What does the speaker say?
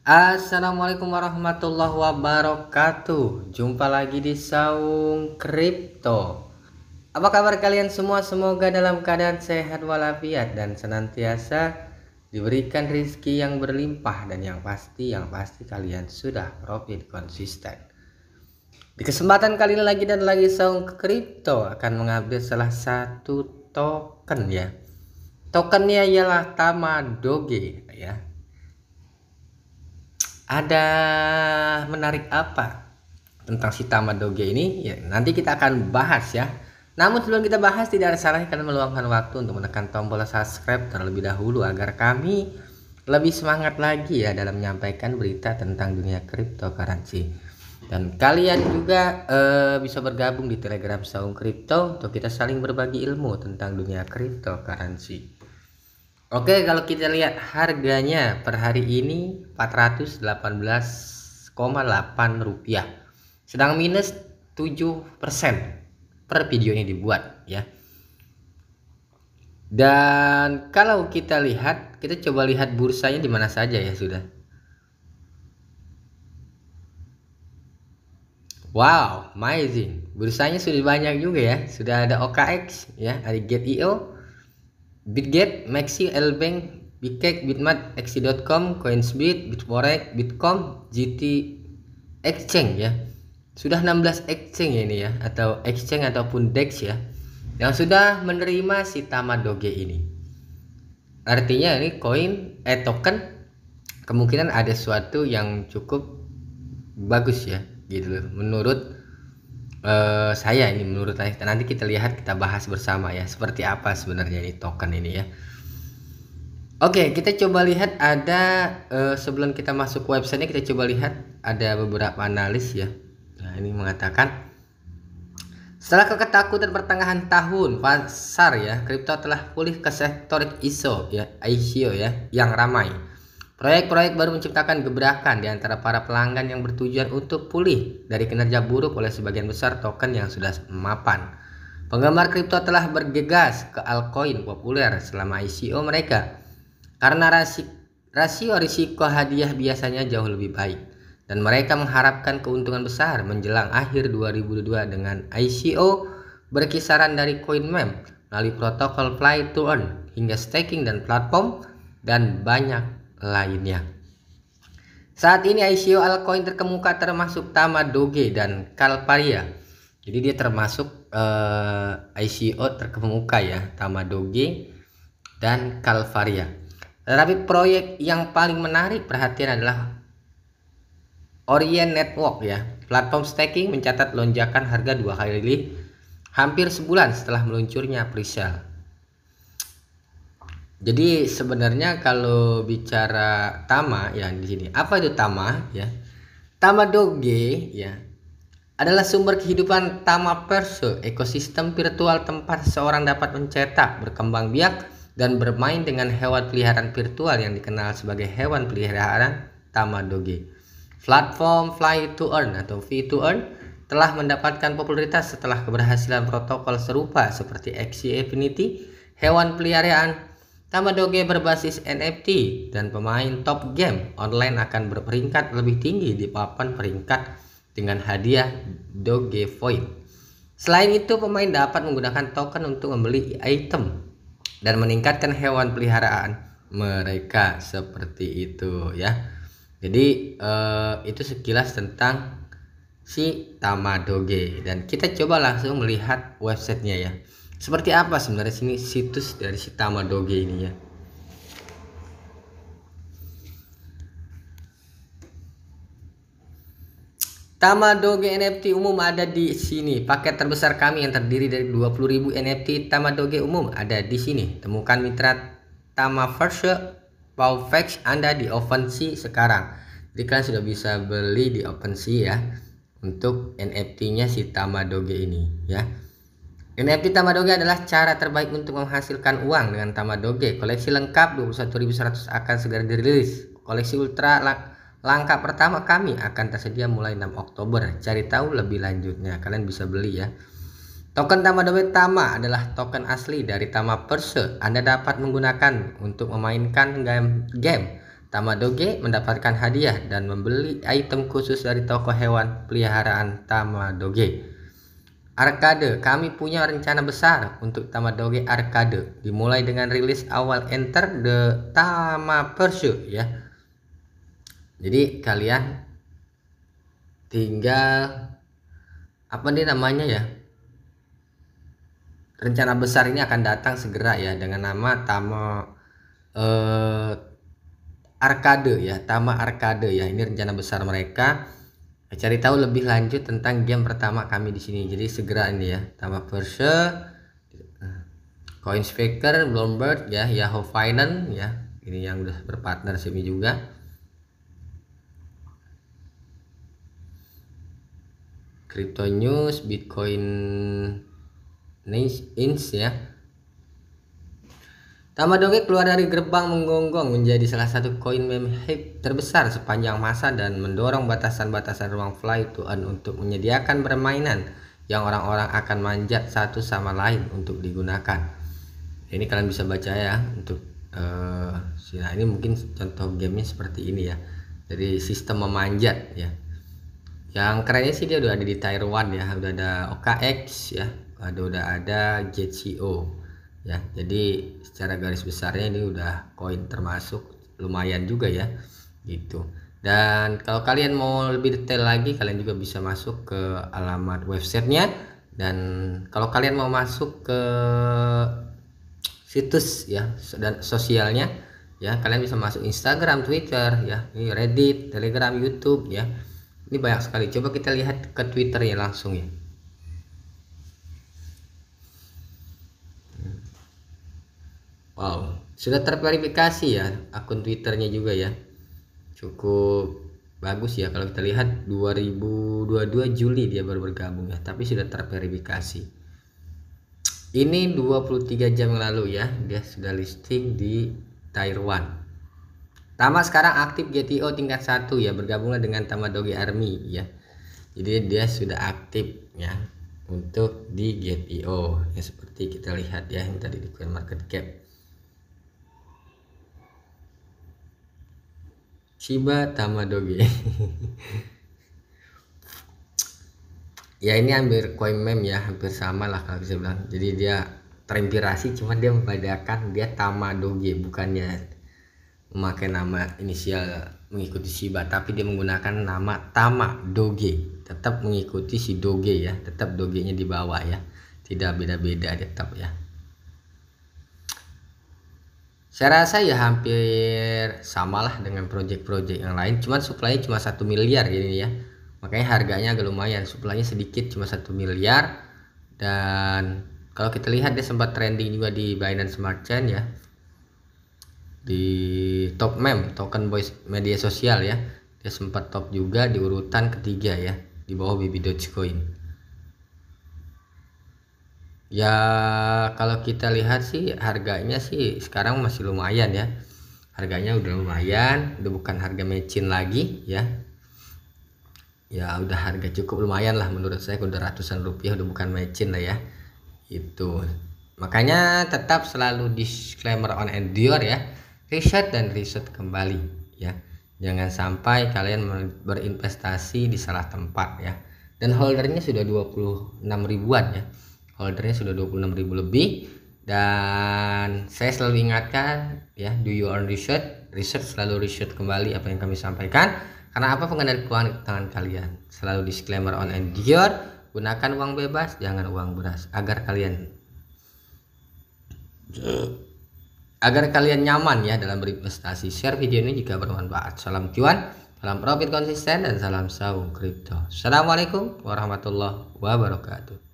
Assalamualaikum warahmatullahi wabarakatuh. Jumpa lagi di Saung Kripto. Apa kabar kalian semua? Semoga dalam keadaan sehat walafiat Dan senantiasa diberikan rizki yang berlimpah Dan yang pasti, yang pasti kalian sudah profit konsisten. Di kesempatan kali ini lagi dan lagi Saung Kripto Akan mengambil salah satu token ya. Tokennya ialah Tama Doge ya ada menarik apa tentang si Tamadoge ini? Ya nanti kita akan bahas ya. Namun sebelum kita bahas tidak ada salahnya kalian meluangkan waktu untuk menekan tombol subscribe terlebih dahulu agar kami lebih semangat lagi ya dalam menyampaikan berita tentang dunia cryptocurrency. Dan kalian juga uh, bisa bergabung di telegram Saung Crypto untuk kita saling berbagi ilmu tentang dunia cryptocurrency Oke, kalau kita lihat harganya per hari ini 418,8 rupiah. Sedang minus 7% per video ini dibuat ya. Dan kalau kita lihat, kita coba lihat bursanya di mana saja ya sudah. Wow, amazing. Bursanya sudah banyak juga ya. Sudah ada OKX ya, ada Get.io, Bitget, Maxi, Lbank, Bigcake, Bitmat, Exi.com, Coinsbit, Bitforex, Bitcom, GT Exchange ya. Sudah 16 exchange ya ini ya atau exchange ataupun DEX ya yang sudah menerima si Tamadoge ini. Artinya ini koin eh token kemungkinan ada sesuatu yang cukup bagus ya gitu loh menurut uh, saya ini menurut saya nanti kita lihat kita bahas bersama ya seperti apa sebenarnya ini token ini ya. Oke kita coba lihat ada uh, sebelum kita masuk websitenya kita coba lihat ada beberapa analis ya. Nah ini mengatakan setelah keketakutan pertengahan tahun pasar ya kripto telah pulih ke sektor ISO ya ICO ya yang ramai Proyek-proyek baru menciptakan gebrakan di antara para pelanggan yang bertujuan untuk pulih dari kinerja buruk oleh sebagian besar token yang sudah mapan. Penggemar kripto telah bergegas ke altcoin populer selama ICO mereka karena rasio, risiko hadiah biasanya jauh lebih baik dan mereka mengharapkan keuntungan besar menjelang akhir 2022 dengan ICO berkisaran dari koin mem melalui protokol fly to earn hingga staking dan platform dan banyak lainnya. Saat ini ICO altcoin terkemuka termasuk Tama Doge dan Kalparia. Jadi dia termasuk uh, eh, ICO terkemuka ya, Tama Doge dan Kalvaria. Tetapi proyek yang paling menarik perhatian adalah Orient Network ya. Platform staking mencatat lonjakan harga dua kali hampir sebulan setelah meluncurnya presale. Jadi sebenarnya kalau bicara tama ya di sini apa itu tama ya? Tama doge ya adalah sumber kehidupan tama perso, ekosistem virtual tempat seorang dapat mencetak, berkembang biak dan bermain dengan hewan peliharaan virtual yang dikenal sebagai hewan peliharaan tama doge. Platform Fly to Earn atau V to Earn telah mendapatkan popularitas setelah keberhasilan protokol serupa seperti Axie Infinity, hewan peliharaan Tamadoge berbasis NFT dan pemain top game online akan berperingkat lebih tinggi di papan peringkat dengan hadiah Dogecoin. Selain itu, pemain dapat menggunakan token untuk membeli item dan meningkatkan hewan peliharaan mereka seperti itu ya. Jadi eh, itu sekilas tentang si Tamadoge dan kita coba langsung melihat websitenya ya. Seperti apa sebenarnya sini situs dari si Tamadoge ini ya? Tamadoge NFT umum ada di sini. Paket terbesar kami yang terdiri dari 20.000 NFT Tamadoge umum ada di sini. Temukan mitra Tamaverse Powfax Anda di OpenSea sekarang. Jadi kalian sudah bisa beli di OpenSea ya untuk NFT-nya si Tamadoge ini ya. NFT Tamadoge adalah cara terbaik untuk menghasilkan uang dengan Tamadoge. Koleksi lengkap 21.100 akan segera dirilis. Koleksi ultra langka pertama kami akan tersedia mulai 6 Oktober. Cari tahu lebih lanjutnya, kalian bisa beli ya. Token Tamadoge Tama adalah token asli dari Tama Perse. Anda dapat menggunakan untuk memainkan game, game Tamadoge mendapatkan hadiah dan membeli item khusus dari toko hewan peliharaan Tamadoge. Arcade, kami punya rencana besar untuk Tamadoge Arcade. Dimulai dengan rilis awal Enter the Tama Pursuit ya. Jadi kalian tinggal apa nih namanya ya? Rencana besar ini akan datang segera ya dengan nama Tama eh, arcade ya Tama arcade ya ini rencana besar mereka cari tahu lebih lanjut tentang game pertama kami di sini. Jadi segera ini ya Tama Verse Coinspeaker Bloomberg ya Yahoo Finance ya. Ini yang udah berpartner sini juga. Crypto News Bitcoin Inch ya Tamadoge keluar dari gerbang menggonggong menjadi salah satu koin meme hype terbesar sepanjang masa dan mendorong batasan-batasan ruang fly to earn untuk menyediakan permainan yang orang-orang akan manjat satu sama lain untuk digunakan. Ini kalian bisa baca ya untuk uh, ini mungkin contoh gamenya seperti ini ya. Jadi sistem memanjat ya. Yang kerennya sih dia udah ada di 1 ya, udah ada OKX ya, ada udah ada JCO ya jadi secara garis besarnya ini udah koin termasuk lumayan juga ya gitu. Dan kalau kalian mau lebih detail lagi kalian juga bisa masuk ke alamat websitenya. Dan kalau kalian mau masuk ke situs ya dan sosialnya ya kalian bisa masuk Instagram Twitter ya. Ini Reddit Telegram YouTube ya. Ini banyak sekali. Coba kita lihat ke Twitternya langsung ya Wow, sudah terverifikasi ya akun Twitternya juga ya. Cukup bagus ya kalau kita lihat 2022 Juli dia baru bergabung ya, tapi sudah terverifikasi. Ini 23 jam yang lalu ya, dia sudah listing di Taiwan. Tama sekarang aktif GTO tingkat 1 ya, bergabunglah dengan Tamadogi Army ya. Jadi dia sudah aktif ya untuk di GTO ya seperti kita lihat ya yang tadi di coin market cap. Shiba Tamadoge. Ya ini hampir coin meme ya hampir sama lah kalau bisa bilang. Jadi dia terinspirasi cuma dia membedakan dia Tamadoge bukannya memakai nama inisial mengikuti Shiba tapi dia menggunakan nama Tama Doge tetap mengikuti si Doge ya tetap Doge nya di bawah ya. Tidak beda-beda tetap ya saya rasa ya hampir samalah dengan project-project yang lain. Cuman supply cuma satu miliar ini ya. Makanya harganya agak lumayan. Supply sedikit cuma satu miliar. Dan kalau kita lihat dia sempat trending juga di Binance Smart Chain ya. Di top mem token boys media sosial ya. Dia sempat top juga di urutan ketiga ya di bawah BB Dogecoin ya kalau kita lihat sih harganya sih sekarang masih lumayan ya. Harganya udah lumayan udah bukan harga mecin lagi ya. Ya udah harga cukup lumayan lah menurut saya udah ratusan rupiah udah bukan mecin lah ya. Itu. Makanya tetap selalu disclaimer on endure ya. Riset dan riset kembali ya. Jangan sampai kalian berinvestasi di salah tempat ya. Dan holdernya sudah 26 ribuan ya holdernya sudah 26.000 lebih. Dan saya selalu ingatkan ya do you own research. Research selalu research kembali apa yang kami sampaikan. Karena apa pengendali keuangan di tangan kalian? Selalu disclaimer on endure gunakan uang bebas jangan uang beras. Agar kalian agar kalian nyaman ya dalam berinvestasi share video ini jika bermanfaat. Salam cuan salam profit konsisten dan salam saung kripto. Assalamualaikum warahmatullahi wabarakatuh